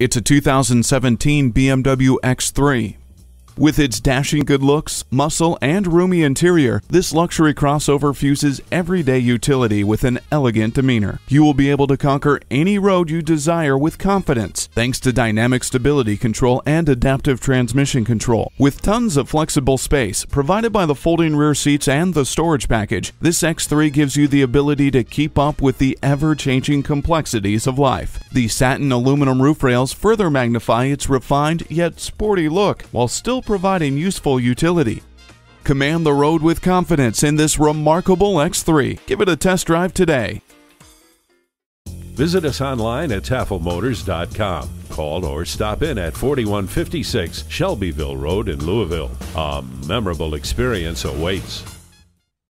It's a 2017 BMW X3. With its dashing good looks, muscle, and roomy interior, this luxury crossover fuses everyday utility with an elegant demeanor. You will be able to conquer any road you desire with confidence, thanks to dynamic stability control and adaptive transmission control. With tons of flexible space provided by the folding rear seats and the storage package, this X3 gives you the ability to keep up with the ever-changing complexities of life. The satin aluminum roof rails further magnify its refined yet sporty look, while still providing useful utility. Command the road with confidence in this remarkable X3. Give it a test drive today. Visit us online at tafelmotors.com. Call or stop in at 4156 Shelbyville Road in Louisville. A memorable experience awaits.